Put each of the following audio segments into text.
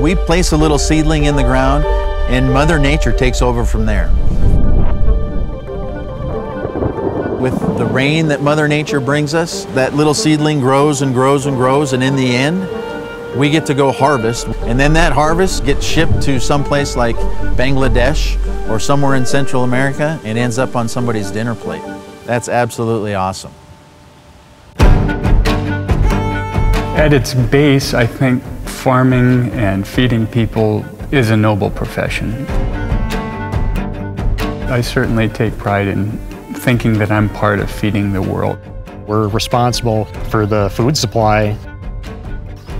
We place a little seedling in the ground and Mother Nature takes over from there. With the rain that Mother Nature brings us, that little seedling grows and grows and grows, and in the end, we get to go harvest. And then that harvest gets shipped to someplace like Bangladesh or somewhere in Central America and ends up on somebody's dinner plate. That's absolutely awesome. At its base, I think farming and feeding people is a noble profession. I certainly take pride in thinking that I'm part of feeding the world. We're responsible for the food supply.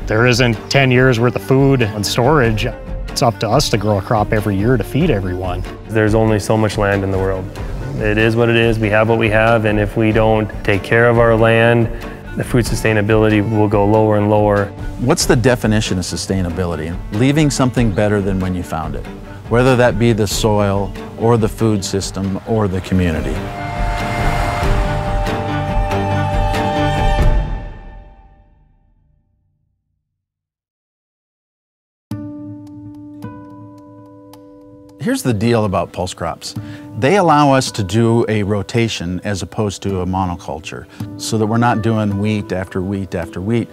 There isn't 10 years worth of food and storage. It's up to us to grow a crop every year to feed everyone. There's only so much land in the world. It is what it is. We have what we have, and if we don't take care of our land, the food sustainability will go lower and lower. What's the definition of sustainability? Leaving something better than when you found it, whether that be the soil or the food system or the community. Here's the deal about pulse crops. They allow us to do a rotation as opposed to a monoculture so that we're not doing wheat after wheat after wheat.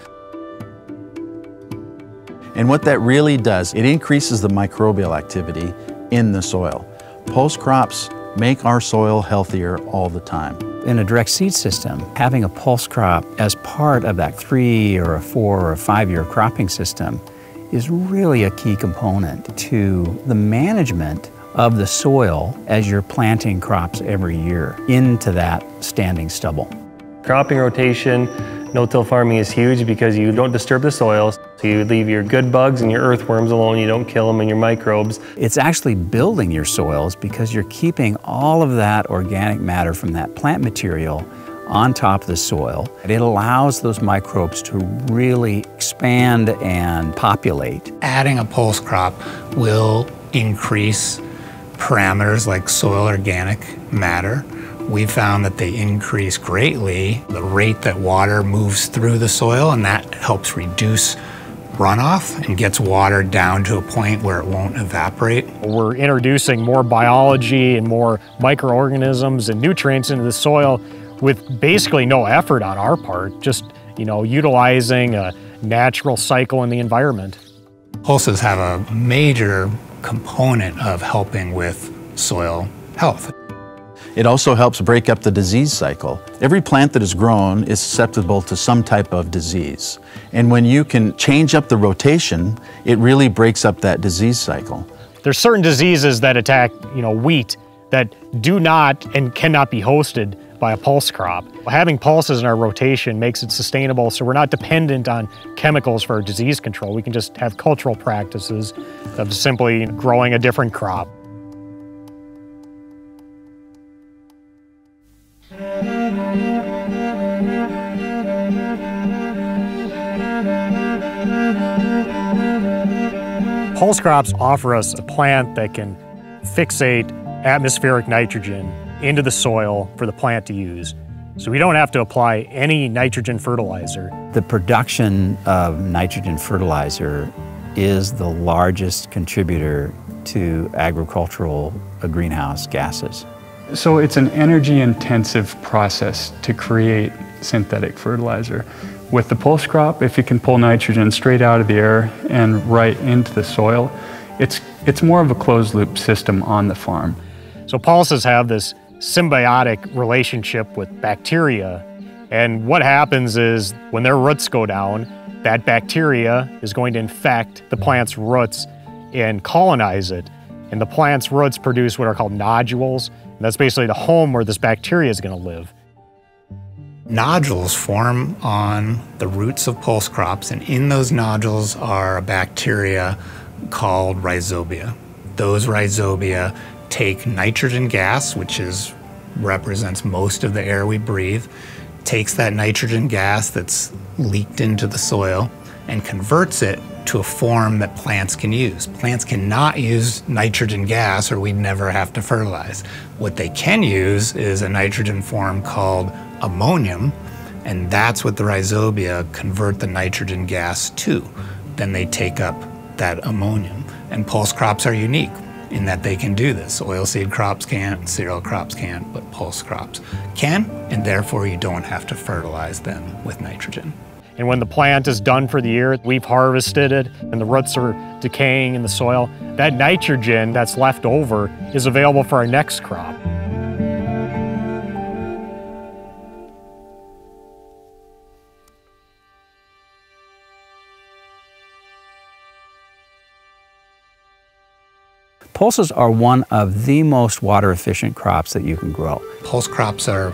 And what that really does, it increases the microbial activity in the soil. Pulse crops make our soil healthier all the time. In a direct seed system, having a pulse crop as part of that three or a four or a five year cropping system is really a key component to the management of the soil as you're planting crops every year into that standing stubble. Cropping rotation, no-till farming is huge because you don't disturb the soils. So you leave your good bugs and your earthworms alone, you don't kill them and your microbes. It's actually building your soils because you're keeping all of that organic matter from that plant material on top of the soil. It allows those microbes to really expand and populate. Adding a pulse crop will increase parameters like soil organic matter. We found that they increase greatly the rate that water moves through the soil, and that helps reduce runoff and gets water down to a point where it won't evaporate. We're introducing more biology and more microorganisms and nutrients into the soil with basically no effort on our part, just you know, utilizing a natural cycle in the environment. Pulses have a major component of helping with soil health. It also helps break up the disease cycle. Every plant that is grown is susceptible to some type of disease. And when you can change up the rotation, it really breaks up that disease cycle. There's certain diseases that attack, you know, wheat that do not and cannot be hosted by a pulse crop. Having pulses in our rotation makes it sustainable so we're not dependent on chemicals for disease control. We can just have cultural practices of simply growing a different crop. Pulse crops offer us a plant that can fixate atmospheric nitrogen into the soil for the plant to use. So we don't have to apply any nitrogen fertilizer. The production of nitrogen fertilizer is the largest contributor to agricultural greenhouse gases. So it's an energy intensive process to create synthetic fertilizer. With the pulse crop, if you can pull nitrogen straight out of the air and right into the soil, it's, it's more of a closed loop system on the farm. So pulses have this symbiotic relationship with bacteria. And what happens is when their roots go down, that bacteria is going to infect the plant's roots and colonize it. And the plant's roots produce what are called nodules. And that's basically the home where this bacteria is going to live. Nodules form on the roots of pulse crops, and in those nodules are a bacteria called rhizobia. Those rhizobia take nitrogen gas, which is represents most of the air we breathe, takes that nitrogen gas that's leaked into the soil and converts it to a form that plants can use. Plants cannot use nitrogen gas or we'd never have to fertilize. What they can use is a nitrogen form called ammonium, and that's what the rhizobia convert the nitrogen gas to. Then they take up that ammonium. And pulse crops are unique in that they can do this. Oilseed crops can't, cereal crops can't, but pulse crops can, and therefore you don't have to fertilize them with nitrogen. And when the plant is done for the year, we've harvested it and the roots are decaying in the soil, that nitrogen that's left over is available for our next crop. Pulses are one of the most water efficient crops that you can grow. Pulse crops are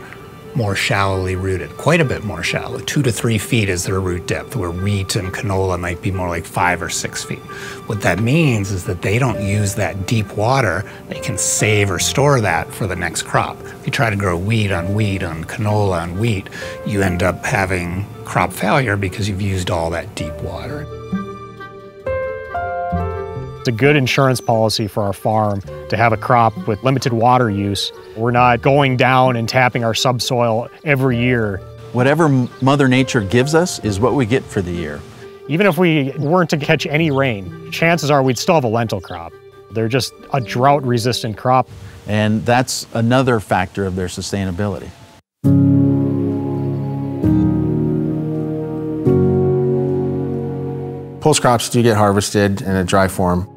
more shallowly rooted, quite a bit more shallow. Two to three feet is their root depth, where wheat and canola might be more like five or six feet. What that means is that they don't use that deep water. They can save or store that for the next crop. If you try to grow wheat on wheat on canola on wheat, you end up having crop failure because you've used all that deep water. It's a good insurance policy for our farm to have a crop with limited water use. We're not going down and tapping our subsoil every year. Whatever Mother Nature gives us is what we get for the year. Even if we weren't to catch any rain, chances are we'd still have a lentil crop. They're just a drought resistant crop. And that's another factor of their sustainability. Pulse crops do get harvested in a dry form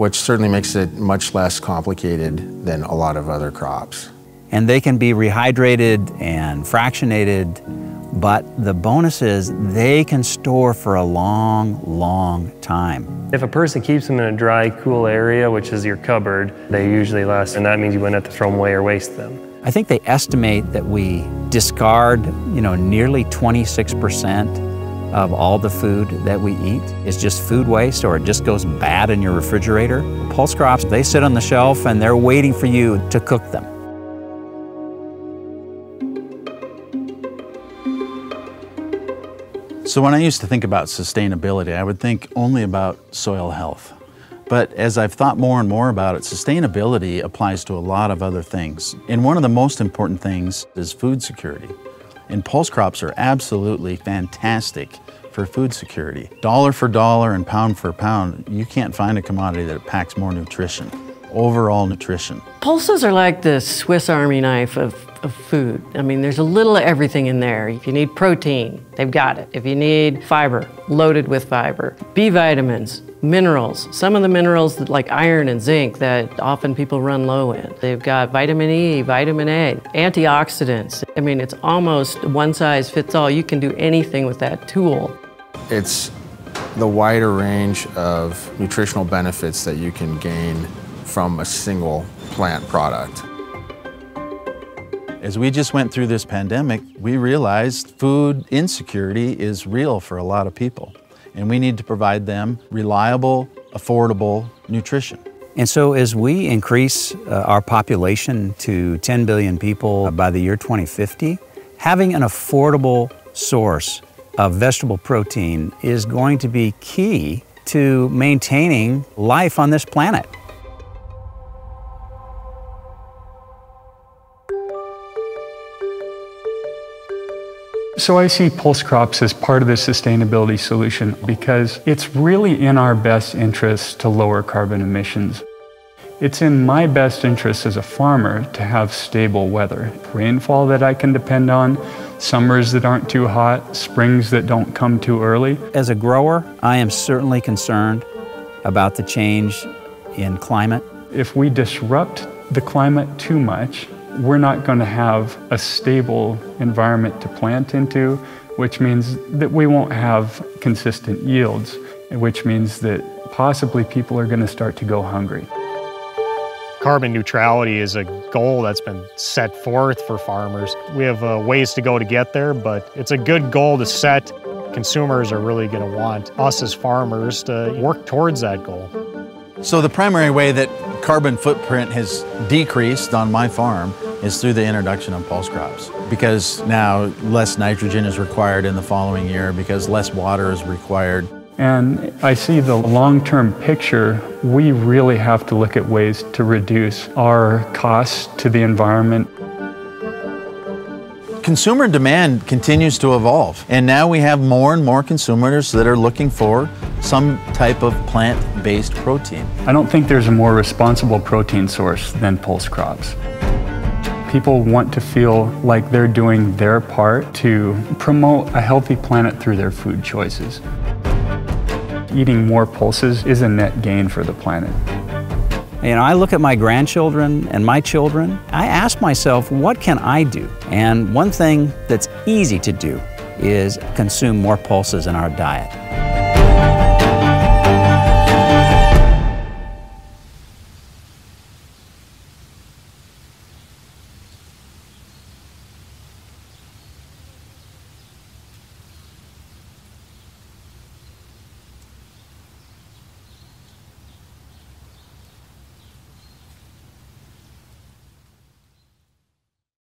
which certainly makes it much less complicated than a lot of other crops. And they can be rehydrated and fractionated, but the bonus is they can store for a long, long time. If a person keeps them in a dry, cool area, which is your cupboard, they usually last, and that means you wouldn't have to throw them away or waste them. I think they estimate that we discard, you know, nearly 26 percent of all the food that we eat is just food waste or it just goes bad in your refrigerator. Pulse crops, they sit on the shelf and they're waiting for you to cook them. So when I used to think about sustainability, I would think only about soil health. But as I've thought more and more about it, sustainability applies to a lot of other things. And one of the most important things is food security. And pulse crops are absolutely fantastic for food security. Dollar for dollar and pound for pound, you can't find a commodity that packs more nutrition, overall nutrition. Pulses are like the Swiss Army knife of, of food. I mean, there's a little of everything in there. If you need protein, they've got it. If you need fiber, loaded with fiber. B vitamins, minerals, some of the minerals like iron and zinc that often people run low in. They've got vitamin E, vitamin A, antioxidants. I mean, it's almost one size fits all. You can do anything with that tool. It's the wider range of nutritional benefits that you can gain from a single plant product. As we just went through this pandemic, we realized food insecurity is real for a lot of people and we need to provide them reliable, affordable nutrition. And so, as we increase uh, our population to 10 billion people by the year 2050, having an affordable source of vegetable protein is going to be key to maintaining life on this planet. So I see pulse crops as part of the sustainability solution because it's really in our best interest to lower carbon emissions. It's in my best interest as a farmer to have stable weather, rainfall that I can depend on, summers that aren't too hot, springs that don't come too early. As a grower, I am certainly concerned about the change in climate. If we disrupt the climate too much, we're not going to have a stable environment to plant into, which means that we won't have consistent yields, which means that possibly people are going to start to go hungry. Carbon neutrality is a goal that's been set forth for farmers. We have uh, ways to go to get there, but it's a good goal to set. Consumers are really going to want us as farmers to work towards that goal. So the primary way that carbon footprint has decreased on my farm is through the introduction of pulse crops because now less nitrogen is required in the following year because less water is required. And I see the long-term picture, we really have to look at ways to reduce our costs to the environment. Consumer demand continues to evolve and now we have more and more consumers that are looking for some type of plant-based protein. I don't think there's a more responsible protein source than pulse crops. People want to feel like they're doing their part to promote a healthy planet through their food choices. Eating more pulses is a net gain for the planet. You know, I look at my grandchildren and my children, I ask myself, what can I do? And one thing that's easy to do is consume more pulses in our diet.